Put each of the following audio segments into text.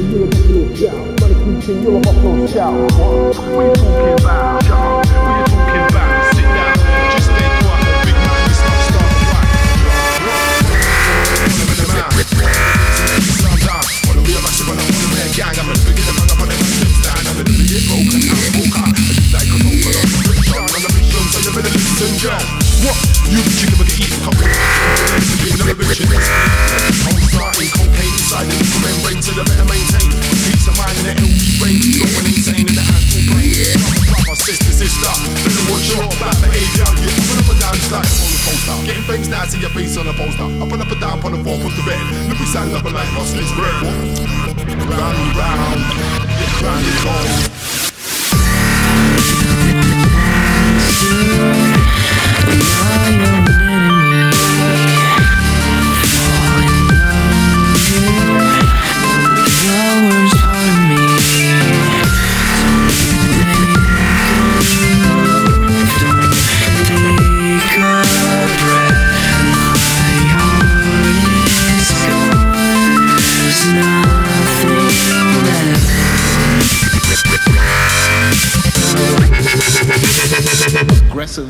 you're a buffalo shout. Man, preaching, you're a buffalo shout. What? What you talking about? Shut up. What you talking about? Sit down. Just stay quiet. You start, start right. Follow them out. Slow down. Wanna be a massive, wanna be a gang. I'm gonna begin to hang up on them things down. I'm gonna get broken. I'm broken. Like a broken on the rich on the mission, so you better listen, John. What? You chicken with the eat couple. Never been shit. I'm Sister, sister. Better watch your bad behavior. You're up and up and down, like on the poster. Getting famous now, see your face on the poster. Up and up and down, on the floor, put the bed. Look, we stand up and like hustlers, bread. Round and round, yeah, round and round. Aggressive.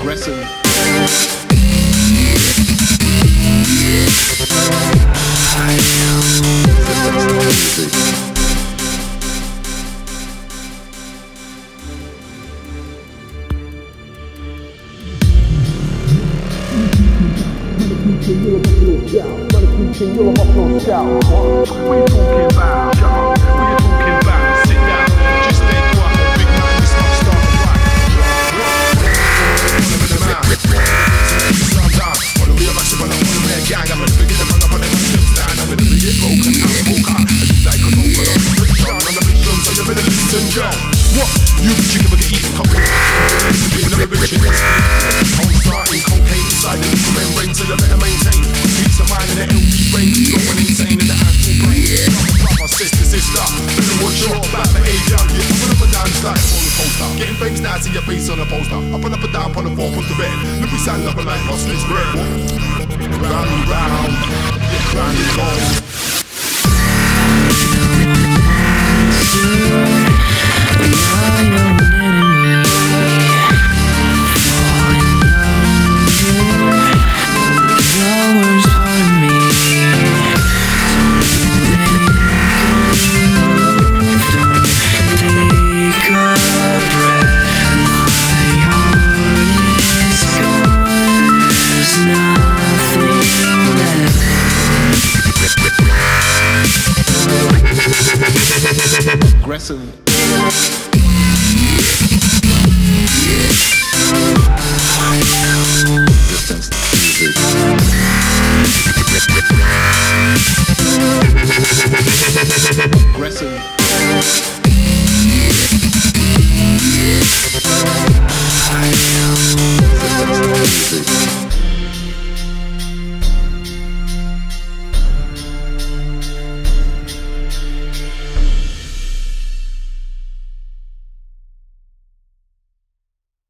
Aggressive. Preaching, you're a buffalo shout. Man, preaching, you're a buffalo shout. What? You talking about? Up. What you talking about? Sit down. You get you better listen, Joe. What? You chicken with the eating couple. Never been shit. I'm sister, sister. Better watch your bad behavior. You're and up and down, like on the poster. Getting famous now, see your face on a poster. Up and up and down, on the floor, put the bed. Look, we stand up like hustlers, bread. Round and round, round and round. impressive. Aggressive.